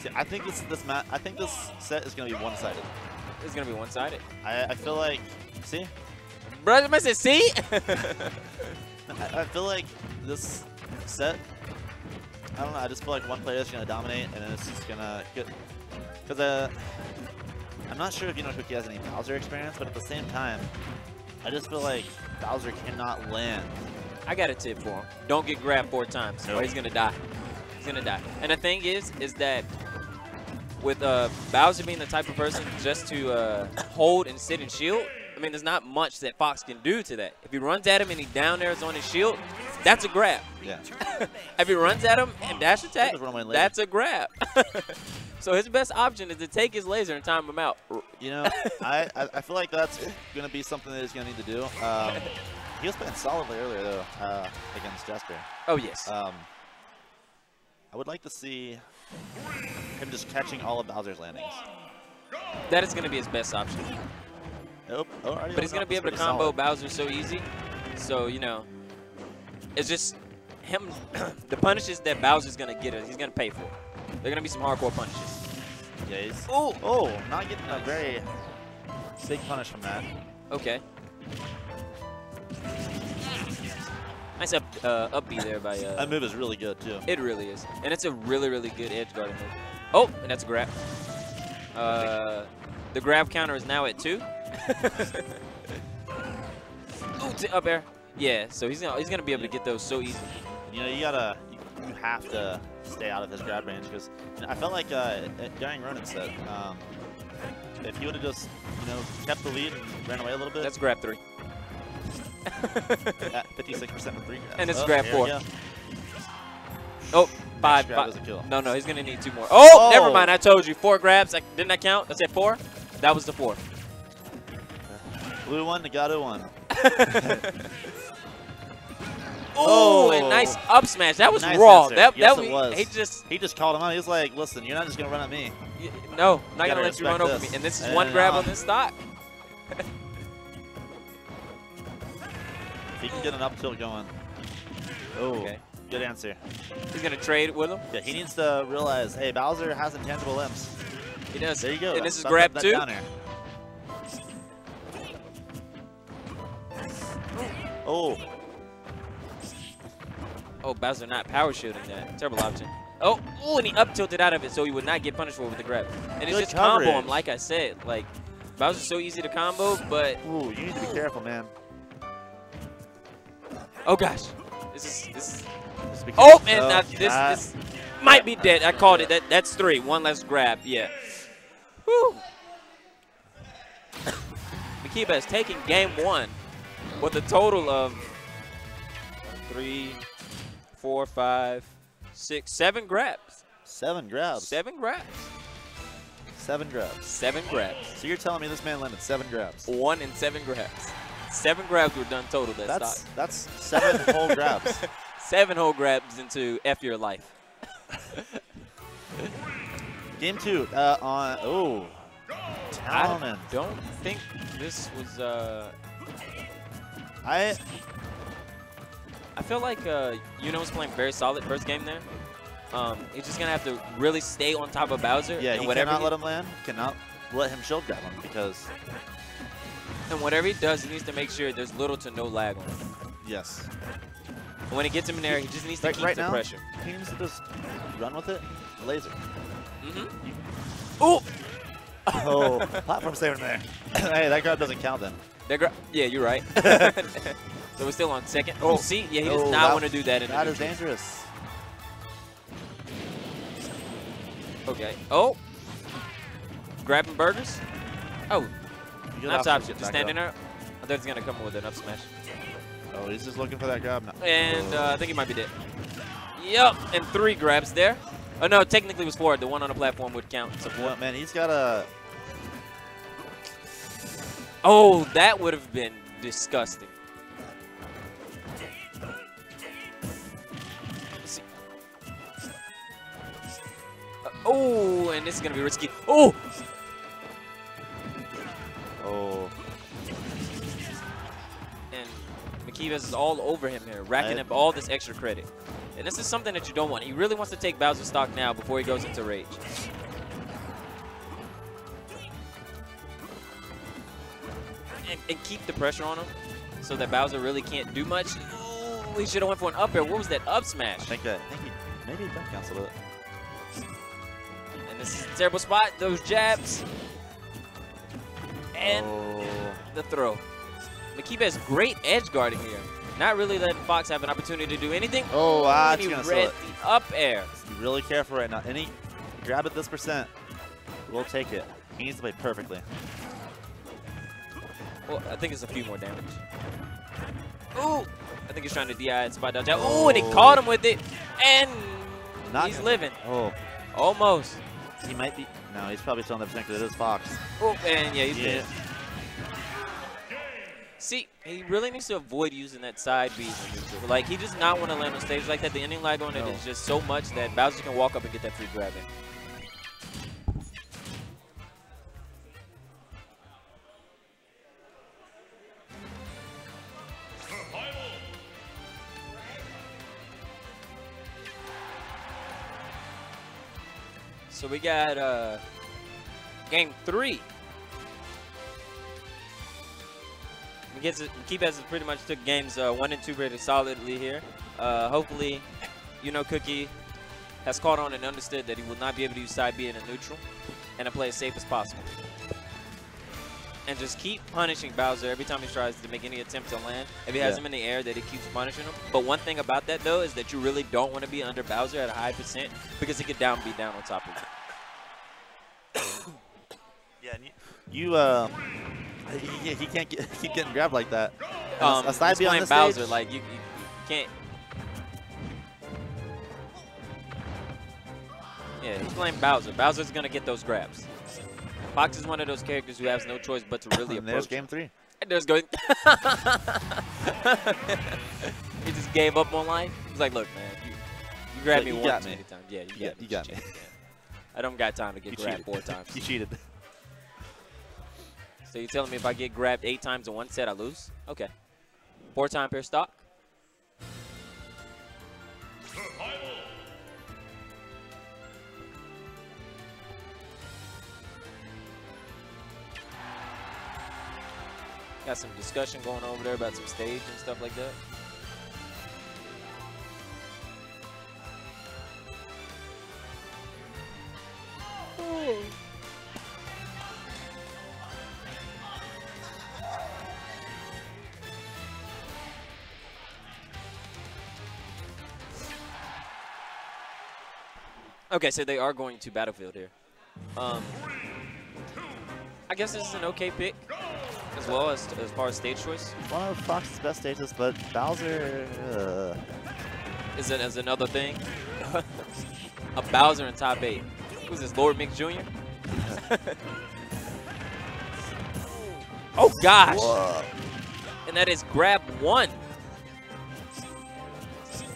See, I think this this mat. I think this set is gonna be one-sided. It's gonna be one-sided. I, I feel like. See, Brother, I said, see? I, I feel like this set. I don't know. I just feel like one player is gonna dominate, and then it's just gonna get. Because uh, I'm not sure if you know Cookie has any Bowser experience, but at the same time, I just feel like Bowser cannot land. I got a tip for him. Don't get grabbed four times, or he's gonna die. He's gonna die. And the thing is, is that with uh, Bowser being the type of person just to uh, hold and sit and shield, I mean, there's not much that Fox can do to that. If he runs at him and he down airs on his shield, that's a grab. Yeah. if he runs at him and dash attack, Just run away later. that's a grab. so his best option is to take his laser and time him out. You know, I, I feel like that's gonna be something that he's gonna need to do. Um, he was playing solidly earlier though uh, against Jasper. Oh, yes. Um, I would like to see him just catching all of Bowser's landings. that is going to be his best option. Nope. Oh, But he's going to be able to combo solid. Bowser so easy. So, you know, it's just him, the punishes that Bowser's going to get, he's going to pay for. They're going to be some hardcore punishes. Yeah, he's, Oh, oh, not getting a very big punish from that. okay. Nice up, uh, up B there by, uh, That move is really good too. it really is. And it's a really, really good edge guarding move. Oh, and that's a grab. Uh, the grab counter is now at two. Ooh, up air. Yeah, so he's gonna he's gonna be able to get those so easy. You know, you gotta, you, you have to stay out of his grab range because I felt like uh, during Ronin's set, um, if he would have just, you know, kept the lead and ran away a little bit, That's grab three. at 56% with three grabs. And it's oh, grab here four. Oh, five. grab five. a kill. No, no, he's gonna need two more. Oh, Oh. never mind. I told you four grabs. I, didn't I count? I said four. That was the four. Blue one, Nagato one. Oh, and Oh. nice up smash. That was Nice raw. answer. That Yes, that it was. He just He just called him out. He was like, listen, you're not just going to run at me. y- no, not Gotta gonna let you run respect over me. And this is And one grab on this stock. If he can get an up tilt going. Oh, Okay. good answer. He's gonna trade with him. Yeah, he needs to realize, hey, Bowser has intangible limbs. He does. There you go. And this is grab that two. down. Oh, Oh, Bowser not power shielding that. Terrible option. Oh, ooh, and he up tilted out of it so he would not get punished for it with the grab. And it's Good just combo him, like I said. Like, Bowser's so easy to combo, but ooh, you need to be careful, man. Oh gosh. This is this is Just be Oh, careful. and Oh, uh, this ah. this might be dead. I called it. That that's three. One less grab. Yeah. Woo. Makibaz is taking game one with a total of three, four, five, six, seven grabs. Seven grabs. Seven grabs. Seven grabs. Seven grabs. So you're telling me this man landed seven grabs? One and seven grabs. Seven grabs were done total that That's stock. that's seven whole grabs. Seven whole grabs into F your life. Game two uh, on oh, Talon. Don't think this was uh I I feel like uh, Yuno was playing very solid first game there. Um, he's just gonna have to really stay on top of Bowser. yeah, and he whatever cannot he, let him land. Cannot let him shield grab him because and whatever he does, he needs to make sure there's little to no lag on him. yes, And when he gets him in there, he just needs to Like keep right the now? pressure. he needs to just run with it. Laser. Mm-hmm. Ooh, Oh, platform saving there. hey, that grab doesn't count then. That gra- yeah, you're right. so we're still on second. Oh, see, yeah, he does Oh, not want to do that in That the is neutral. dangerous. Okay. Oh, grabbing burgers. Oh, Good not option, option. Just back standing up. there. I thought he's gonna come with an up smash. Oh, he's just looking for that grab now. And uh, I think he might be dead. Yep, and three grabs there. Oh no, technically it was four. The one on the platform would count. So four. Well, man, he's got a. Oh, that would have been disgusting. Uh, oh, and this is gonna be risky. Oh, Makibaz is all over him here, racking up all this extra credit. And this is something that you don't want. He really wants to take Bowser stock now before he goes into rage. And, and keep the pressure on him so that Bowser really can't do much. Ooh, he should have went for an up air. What was that up smash? I think that. I think he maybe he back canceled it. And this is a terrible spot. Those jabs. And oh. the throw. Makibaz has great edge guarding here. Not really letting Fox have an opportunity to do anything. Oh, ah, it's gonna read sell it. the up air. Be really careful right now. Any grab at this percent, we'll take it. He needs to play perfectly. Well, I think it's a few more damage. Ooh! I think he's trying to DI and spot dodge out. Ooh, and he caught him with it. And Not he's living. Oh, Almost. he might be. No, he's probably still in the percent because it is Fox. Oh, and yeah, he's Yeah. dead. See, he really needs to avoid using that side B. Like, he does not want to land on stage like that. The ending lag on it No. is just so much that Bowser can walk up and get that free grab in. So we got uh, game three. Keep has pretty much took games uh, one and two pretty solidly here. Uh, hopefully, you know, Cookie has caught on and understood that he will not be able to use side B in a neutral and to play as safe as possible. And just keep punishing Bowser every time he tries to make any attempt to land. If he has Yeah. him in the air, that he keeps punishing him. But one thing about that, though, is that you really don't want to be under Bowser at a high percent because he could down B down on top of you. Yeah, and you, you uh, he, he can't get, keep getting grabbed like that. Um, a side he's B on playing this Bowser, stage, like you, you can't. Yeah, he's playing Bowser. Bowser's gonna get those grabs. Fox is one of those characters who has no choice but to really and there's game three. And there's going. he just gave up on life. He's like, look, man, you, you grabbed Like, me you one got too me. many times. Yeah, you Yeah, got me. you got me. I don't got time to get You grabbed cheated. four times. you cheated. You're telling me if I get grabbed eight times in one set, I lose? Okay. Four time per stock. Got some discussion going over there about some stage and stuff like that. Okay, so they are going to Battlefield here. Um, I guess this is an okay pick, as well as as far as stage choice. One of Fox's best stages, but Bowser. Uh, Is it as another thing? a Bowser in top eight. Who's this, Lord Mick Jr.? oh gosh! whoa. And that is grab one.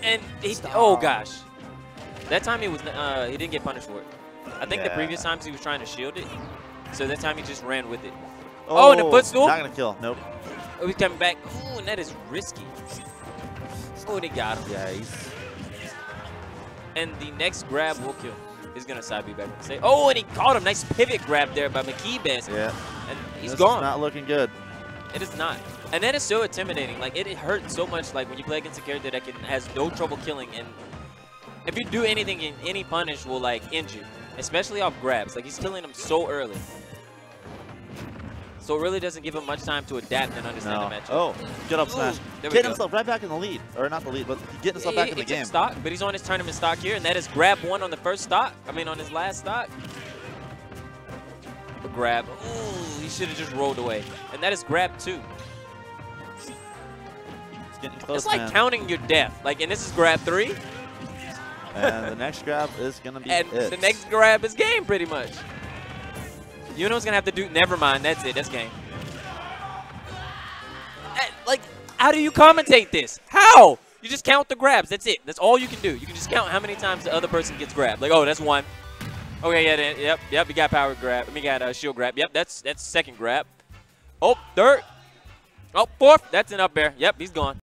And he, oh gosh, that time he was uh, he didn't get punished for it. I think the previous times he was trying to shield it, so that time he just ran with it. Oh, and a footstool? Not gonna kill. Nope. Oh, he's coming back. Ooh, and that is risky. Oh, they got him. Yeah, he's. And the next grab will kill. He's gonna side B back. Say, oh, and he caught him. Nice pivot grab there by Makibaz. Yeah. And he's this gone. Not looking good. It is not. And that is so intimidating. Like, it, it hurts so much, like, when you play against a character that can has no trouble killing. And if you do anything in any punish will, like, end you. Especially off grabs. Like, he's killing them so early. So it really doesn't give him much time to adapt and understand No. the matchup. Oh, good up smash. there we Getting go. himself right back in the lead. Or not the lead, but getting himself back he, in the game. stock, but he's on his tournament stock here, and that is grab one on the first stock. I mean, on his last stock. A grab. Ooh, he should have just rolled away. And that is grab two. It's getting close, it's like man. counting your death. Like, and this is grab three, and the next grab is gonna be and it. the next grab is game, pretty much. You know what's gonna have to do? Never mind. That's it. That's game. Eh, Like, how do you commentate this? How? You just count the grabs. That's it. That's all you can do. You can just count how many times the other person gets grabbed. Like, oh, that's one. Okay, yeah, then, yep, yep. We got power grab. We got uh, shield grab. Yep, that's that's second grab. Oh, third. Oh, fourth. That's an up air. Yep, he's gone.